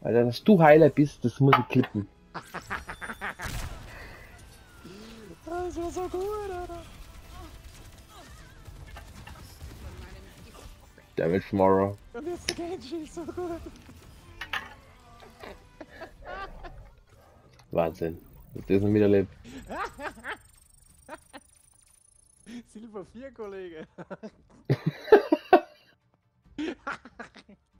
Also, Alter, dass du Heiler bist, das muss ich klippen. Das war so gut, Alter. Damage Morrow. Und jetzt der Genji, so gut. Wahnsinn. Dass das noch miterlebt. Silber 4, Kollege.